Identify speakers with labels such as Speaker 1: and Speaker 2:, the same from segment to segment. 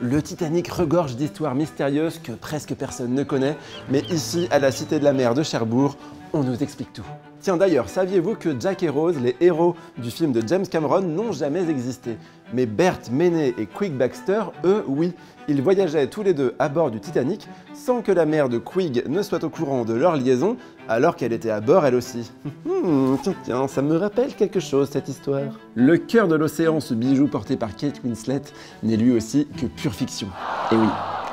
Speaker 1: Le Titanic regorge d'histoires mystérieuses que presque personne ne connaît, mais ici, à la Cité de la Mer de Cherbourg, on nous explique tout. Tiens d'ailleurs, saviez-vous que Jack et Rose, les héros du film de James Cameron, n'ont jamais existé? Mais Bert, Menet et Quig Baxter, eux, oui. Ils voyageaient tous les deux à bord du Titanic sans que la mère de Quig ne soit au courant de leur liaison, alors qu'elle était à bord elle aussi. Hmm, tiens, tiens, ça me rappelle quelque chose cette histoire. Le cœur de l'océan, ce bijou porté par Kate Winslet, n'est lui aussi que pure fiction. Et oui,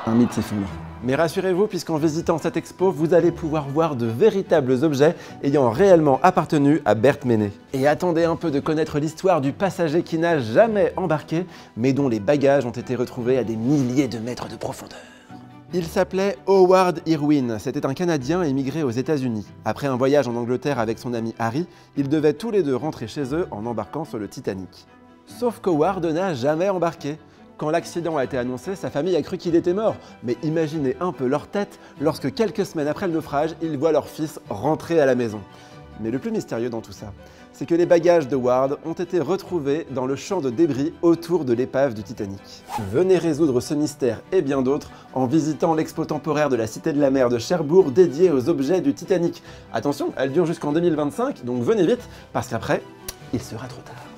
Speaker 1: un mythe s'effondre. Mais rassurez-vous, puisqu'en visitant cette expo, vous allez pouvoir voir de véritables objets ayant réellement appartenu à Bert Menet. Et attendez un peu de connaître l'histoire du passager qui n'a jamais embarqué, mais dont les bagages ont été retrouvés à des milliers de mètres de profondeur. Il s'appelait Howard Irwin, c'était un Canadien émigré aux États-Unis. Après un voyage en Angleterre avec son ami Harry, ils devaient tous les deux rentrer chez eux en embarquant sur le Titanic. Sauf qu'Howard n'a jamais embarqué. Quand l'accident a été annoncé, sa famille a cru qu'il était mort. Mais imaginez un peu leur tête lorsque quelques semaines après le naufrage, ils voient leur fils rentrer à la maison. Mais le plus mystérieux dans tout ça, c'est que les bagages de Ward ont été retrouvés dans le champ de débris autour de l'épave du Titanic. Venez résoudre ce mystère et bien d'autres en visitant l'expo temporaire de la Cité de la Mer de Cherbourg dédiée aux objets du Titanic. Attention, elle dure jusqu'en 2025, donc venez vite, parce qu'après, il sera trop tard.